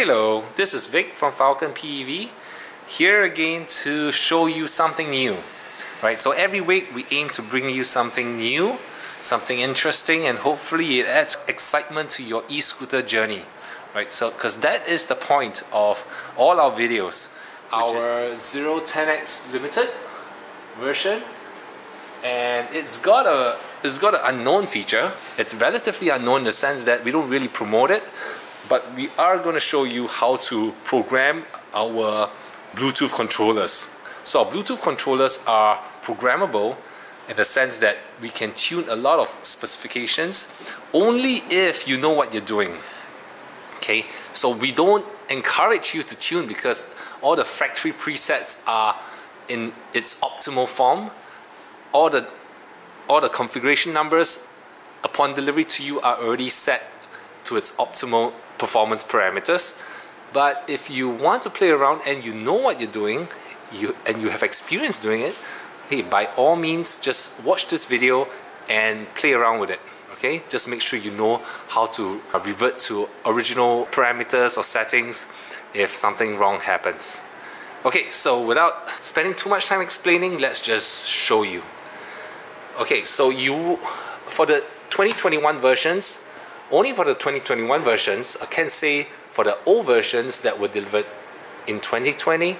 Hello, this is Vic from Falcon PEV here again to show you something new right? So every week we aim to bring you something new something interesting and hopefully it adds excitement to your e-scooter journey right? So because that is the point of all our videos. Our ZERO 10X limited version and it's got a it's got an unknown feature. It's relatively unknown in the sense that we don't really promote it but we are going to show you how to program our Bluetooth controllers. So our Bluetooth controllers are programmable in the sense that we can tune a lot of specifications only if you know what you're doing. Okay, so we don't encourage you to tune because all the factory presets are in its optimal form. All the all the configuration numbers upon delivery to you are already set to its optimal performance parameters. But if you want to play around and you know what you're doing, you and you have experience doing it, hey, by all means, just watch this video and play around with it. Okay, just make sure you know how to revert to original parameters or settings if something wrong happens. Okay, so without spending too much time explaining, let's just show you. Okay, so you, for the 2021 versions, only for the 2021 versions, I can't say for the old versions that were delivered in 2020,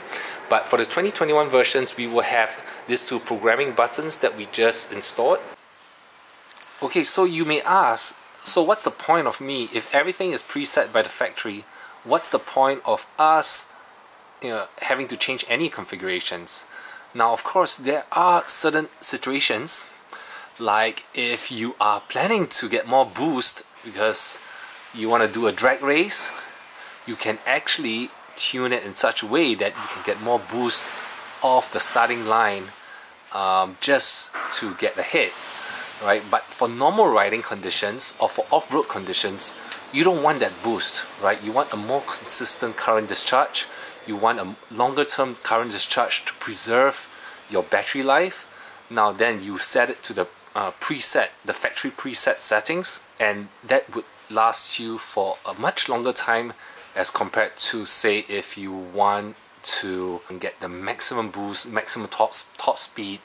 but for the 2021 versions, we will have these two programming buttons that we just installed. Okay, so you may ask, so what's the point of me if everything is preset by the factory? What's the point of us you know, having to change any configurations? Now, of course, there are certain situations like if you are planning to get more boost because you want to do a drag race you can actually tune it in such a way that you can get more boost off the starting line um, just to get ahead right? But for normal riding conditions or for off-road conditions you don't want that boost right? You want a more consistent current discharge. You want a longer term current discharge to preserve your battery life. Now then you set it to the uh, preset, the factory preset settings, and that would last you for a much longer time as compared to say if you want to get the maximum boost, maximum top, top speed,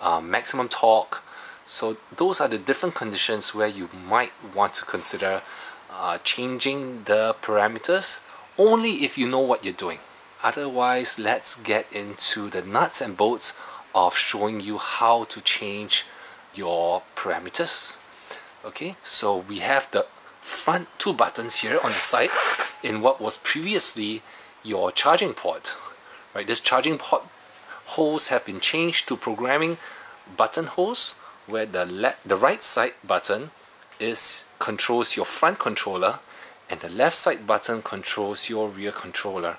uh, maximum torque. So those are the different conditions where you might want to consider uh, changing the parameters only if you know what you're doing. Otherwise, let's get into the nuts and bolts of showing you how to change your parameters. Okay so we have the front two buttons here on the side in what was previously your charging port right? This charging port holes have been changed to programming button holes where the left the right side button is controls your front controller and the left side button controls your rear controller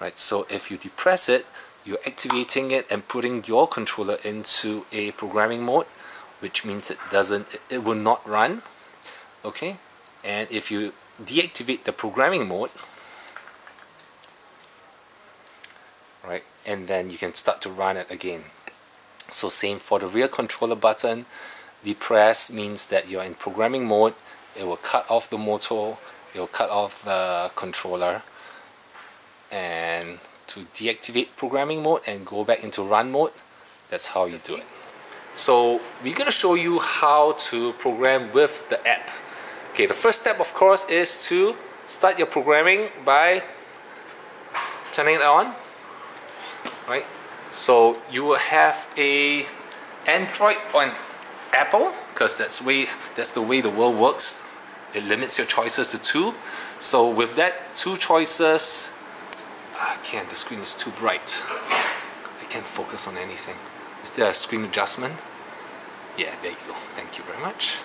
right? So if you depress it you're activating it and putting your controller into a programming mode which means it doesn't it will not run okay? And if you deactivate the programming mode right and then you can start to run it again. So same for the rear controller button. Depress means that you're in programming mode. It will cut off the motor. It will cut off the controller. And to deactivate programming mode and go back into run mode that's how you do it so we're going to show you how to program with the app. Okay, the first step of course is to start your programming by turning it on. Right? So you will have a Android on Apple because that's way that's the way the world works. It limits your choices to two. So with that two choices, I ah, can't. The screen is too bright. I can't focus on anything. Is there a screen adjustment? Yeah, there you go. Thank you very much.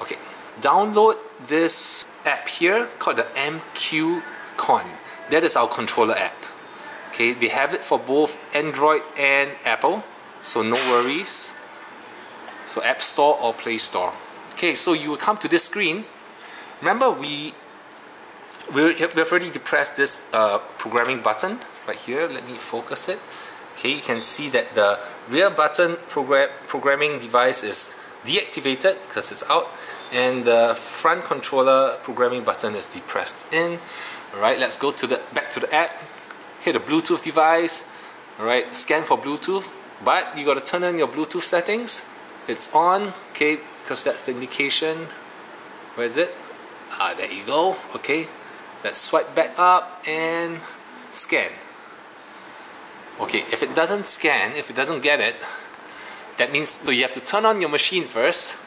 Okay, download this app here called the MQCon. That is our controller app. Okay, they have it for both Android and Apple, so no worries. So App Store or Play Store. Okay, so you will come to this screen. Remember we we have already depressed this uh, programming button right here. Let me focus it. Okay, you can see that the rear button program programming device is deactivated because it's out and the front controller programming button is depressed in Alright, let's go to the back to the app. Hit the Bluetooth device. Alright, scan for Bluetooth. But you gotta turn on your Bluetooth settings. It's on, okay, because that's the indication. Where is it? Ah, there you go. Okay, let's swipe back up and scan. Okay, if it doesn't scan, if it doesn't get it, that means so you have to turn on your machine first.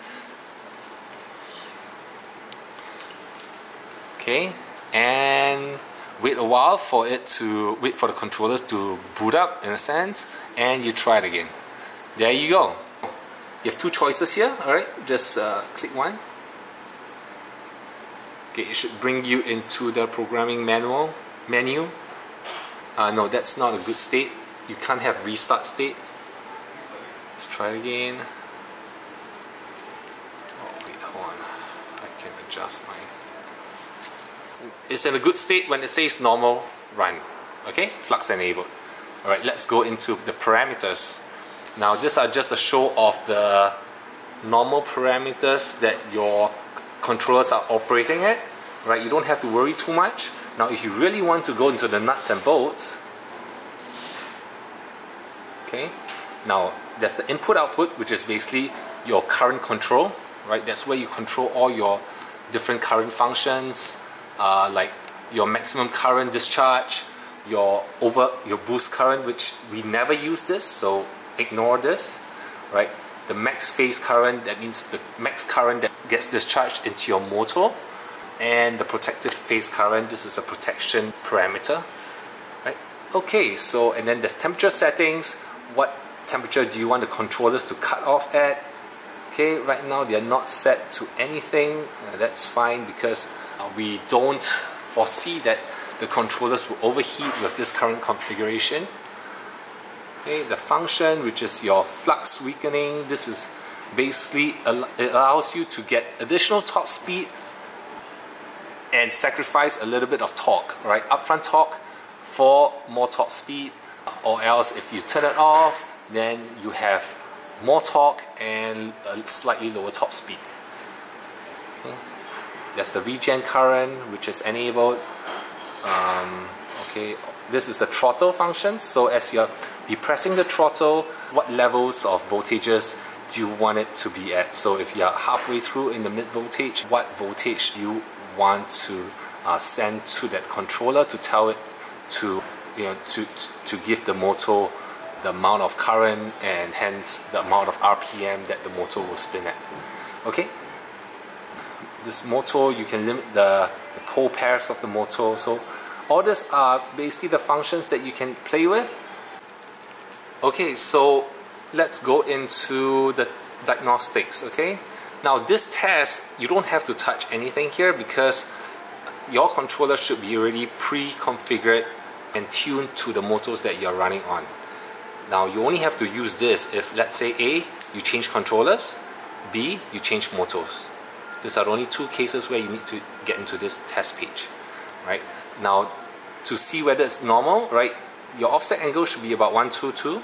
Okay, and wait a while for it to wait for the controllers to boot up in a sense, and you try it again. There you go. You have two choices here. All right, just uh, click one. Okay, it should bring you into the programming manual menu. Uh, no, that's not a good state. You can't have restart state. Let's try it again. Oh wait, hold on. I can adjust my it's in a good state when it says normal run. Okay, flux enabled. Alright, let's go into the parameters. Now these are just a show of the normal parameters that your controllers are operating at. Right, you don't have to worry too much. Now if you really want to go into the nuts and bolts, okay, now there's the input output which is basically your current control, right? That's where you control all your different current functions, uh, like your maximum current discharge, your over your boost current, which we never use this, so ignore this, right? The max phase current, that means the max current that gets discharged into your motor, and the protected phase current, this is a protection parameter, right? Okay, so and then there's temperature settings. What temperature do you want the controllers to cut off at? Okay, right now they are not set to anything. Uh, that's fine because uh, we don't foresee that the controllers will overheat with this current configuration. Okay, the function which is your flux weakening, this is basically it allows you to get additional top speed and sacrifice a little bit of torque, right? Upfront torque for more top speed or else if you turn it off then you have more torque and a slightly lower top speed. There's the regen current which is enabled. Um, okay, this is the throttle function. So as you're depressing the throttle, what levels of voltages do you want it to be at? So if you're halfway through in the mid voltage, what voltage do you want to uh, send to that controller to tell it to you know to to give the motor the amount of current and hence the amount of RPM that the motor will spin at. Okay, this motor you can limit the, the pole pairs of the motor. So all these are basically the functions that you can play with. Okay so let's go into the diagnostics okay now this test you don't have to touch anything here because your controller should be already pre-configured and tuned to the motors that you're running on now you only have to use this if let's say A you change controllers B you change motors these are only two cases where you need to get into this test page, right? Now, to see whether it's normal, right, your offset angle should be about 122.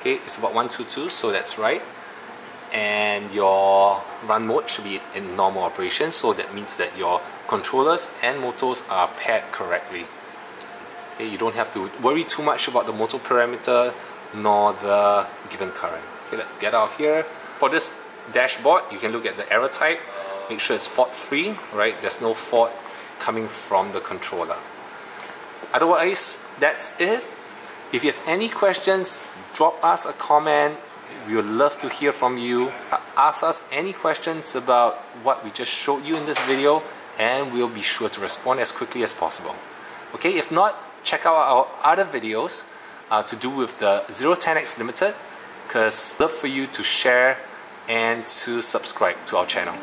Okay, it's about 122, so that's right. And your run mode should be in normal operation, so that means that your controllers and motors are paired correctly. Okay, you don't have to worry too much about the motor parameter nor the given current. Okay, let's get out of here. For this dashboard, you can look at the error type make sure it's fault free right there's no fault coming from the controller otherwise that's it if you have any questions drop us a comment we would love to hear from you. Ask us any questions about what we just showed you in this video and we'll be sure to respond as quickly as possible. Okay if not check out our other videos uh, to do with the ZERO 10X Limited because love for you to share and to subscribe to our channel